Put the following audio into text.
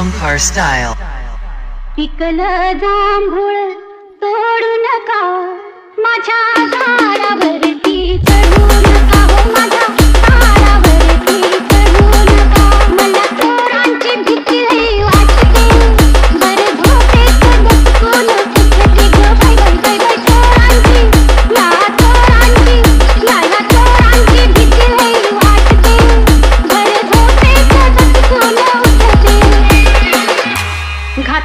ओंकार style पिकला जांभूळ